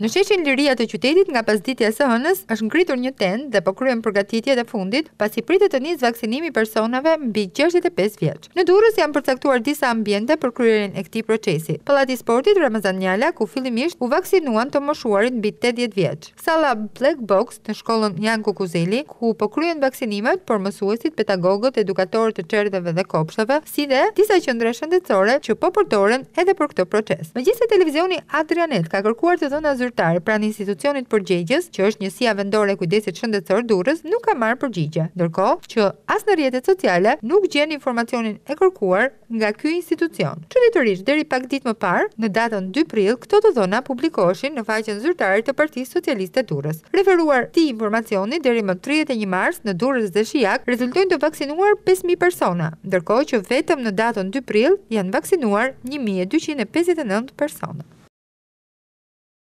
Në sheshin Iliria të qytetit nga pasditja e së hënës është ngritur një tendë dhe po kryhen përgatitjet e fundit, pasi pritet të nisë vaksinimi i personave mbi gjashtëdhjetë e pesë vjeç. Në Durrës janë përcaktuar disa ambiente për kryerjen e këtij procesi, Pallati i Sportit Ramazan Njala, ku fillimisht u vaksinuan të moshuarit mbi tetëdhjetë vjeç. Salla Black Box në shkollën Jan Kukuzeli, ku po kryhen vaksinimet për mësuesit, pedagogët, edukatorët të çerdheve dhe kopshteve, si dhe disa qendra shëndetësore që po përdoren edhe për këtë proces. Megjithëse televizioni Adrianet ka kërkuar të dhëna zyrtare pranë institucionit përgjegjës, që është Njësia Vendore e Kujdesit Shëndetësor Durrës, nuk ka marrë përgjigje, ndërkohë që as në rrjetet sociale nuk gjen informacionin e kërkuar, nga ky institucion. Çuditërisht, deri pak ditë më parë, në datën dy prill, këto të dhëna publikoheshin në faqen zyrtare të Partisë Socialiste Durrës. Referuar këtij informacioni, deri më tridhjetë e një mars, në Durrës dhe Shijak rezultojnë të vaksinuar pesë mijë persona, ndërkohë që vetëm në datën dy prill janë vaksinuar një mijë e dyqind e pesëdhjetë e nëntë persona.